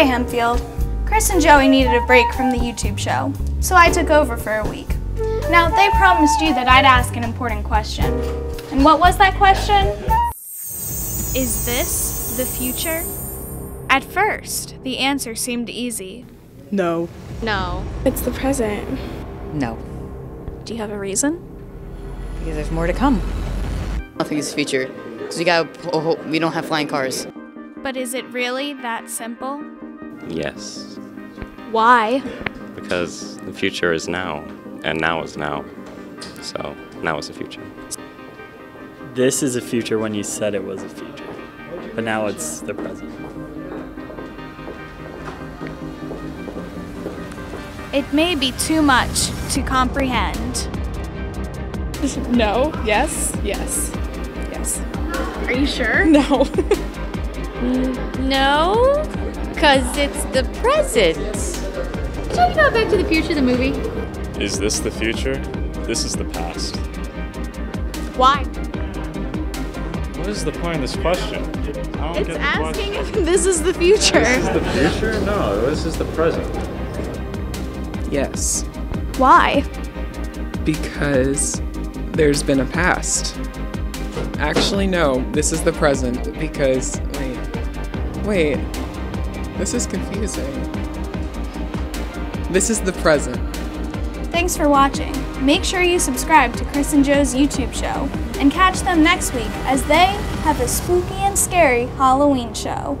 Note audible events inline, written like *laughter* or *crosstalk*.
Hey Hempfield. Chris and Joey needed a break from the YouTube show, so I took over for a week. Now, they promised you that I'd ask an important question. And what was that question? Is this the future? At first, the answer seemed easy. No. No. It's the present. No, Do you have a reason? because there's more to come. I think it's the future. Because we got oh, we don't have flying cars. But is it really that simple? Yes, Why? because the future is now, and now is now. So now is the future. This is a future when you said it was a future, but now it's the present. It may be too much to comprehend. *laughs* No. Yes. Yes. Yes. Are you sure? No. *laughs* No, because it's the present. Did you know Back to the Future, the movie? Is this the future? This is the past. Why? What is the point of this question? It's asking question. if this is the future. This is the future? No, this is the present. Yes, Why? because there's been a past. Actually, no, this is the present because. Wait. Wait. This is confusing. This is the present. Thanks for watching. Make sure you subscribe to Chris and Joe's YouTube show and catch them next week as they have a spooky and scary Halloween show.